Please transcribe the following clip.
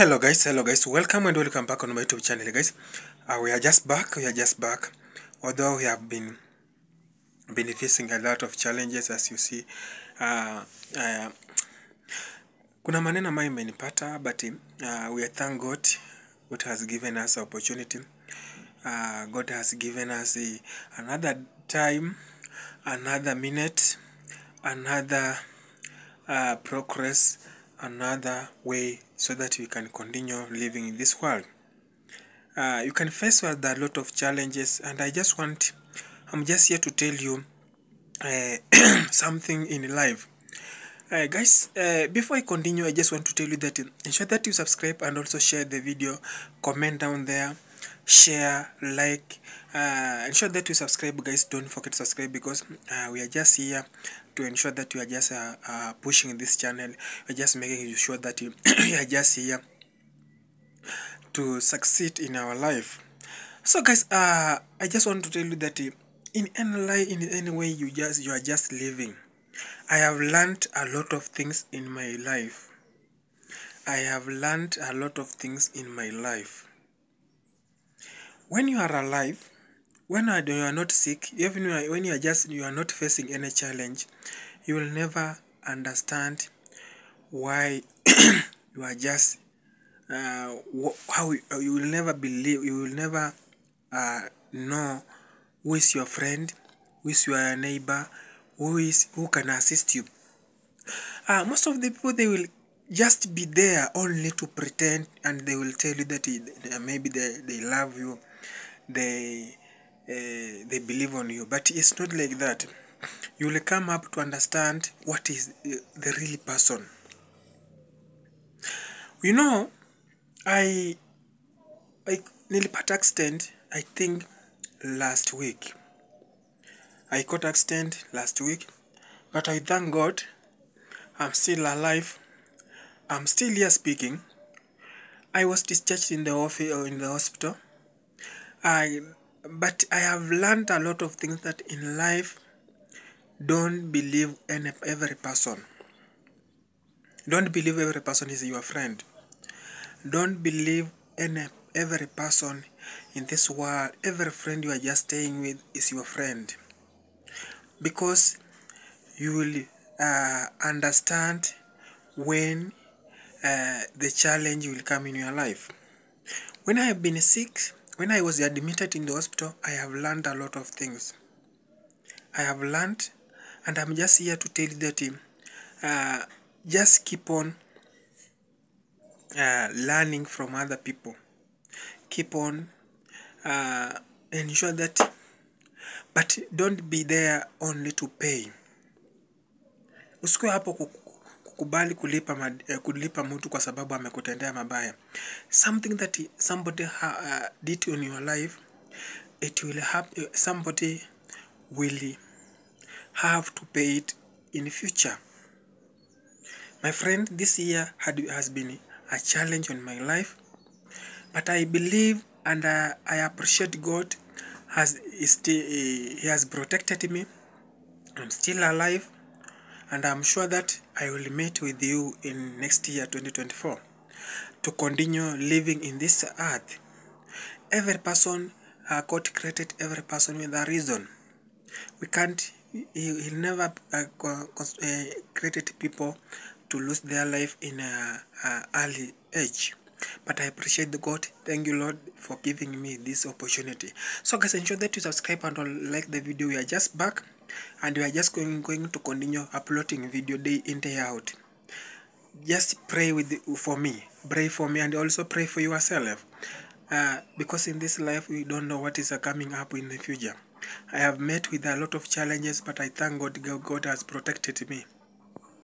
hello guys. Hello guys. Welcome and welcome back on my youtube channel guys. Uh, we are just back. We are just back. Although we have been been facing a lot of challenges as you see uh, uh, kuna maneno ambayo imenipata but uh, we thank god god has given us opportunity. Uh, god has given us a, another time another minute another uh, progress another way so that we can continue living in this world. Uh, you can face with a lot of challenges, and I just want, I'm just here to tell you uh, something in life. Uh, guys, uh, before I continue, I just want to tell you that ensure that you subscribe and also share the video, comment down there, share, like, uh, ensure that you subscribe, guys. Don't forget to subscribe because uh, we are just here to ensure that you are just uh, uh, pushing this channel. We're just making sure that you are just here to succeed in our life. So, guys, uh, I just want to tell you that uh, in any life, in any way you just you are just living. I have learned a lot of things in my life. I have learned a lot of things in my life. When you are alive, when you are not sick, even when you are just you are not facing any challenge, you will never understand why you are just uh, how you, you will never believe you will never uh, know who is your friend, who is your neighbor, who is who can assist you. Uh, most of the people they will just be there only to pretend and they will tell you that maybe they, they love you, they uh, they believe on you, but it's not like that. You will come up to understand what is uh, the real person. You know, I I nilipata accident I think last week. I got accident last week, but I thank God I'm still alive. I'm still here speaking. I was discharged in the office or in the hospital. I but I have learned a lot of things that in life don't believe any every person. Don't believe every person is your friend. Don't believe any every person in this world, every friend you are just staying with is your friend. Because you will uh, understand when uh, the challenge will come in your life. When I have been sick, when I was admitted in the hospital, I have learned a lot of things. I have learned, and I'm just here to tell you that uh, just keep on uh, learning from other people. Keep on uh, ensure that, but don't be there only to pay. Usikuwe hapo kuku- kukubali kulipa, mad- uh, kulipa mtu kwa sababu amekutendea mabaya. Something that somebody ha, uh, did in your life, it will have, somebody will have to pay it in future. My friend, this year had, has been a challenge on my life, but I believe and uh, I appreciate God has is still, He has protected me. I'm still alive, and I'm sure that I will meet with you in next year, 2024, to continue living in this earth. Every person, uh, God created every person with a reason. we can't he, he'll never uh, uh, created people to lose their life in a, a early age. But i appreciate the god. Thank you lord for giving me this opportunity. So guys ensure that you subscribe and like the video. We are just back and we are just going, going to continue uploading video day in day out. Just pray with for me. Pray for me and also pray for yourself. Uh, because in this life we don't know what is coming up in the future. I have met with a lot of challenges but i thank god God has protected me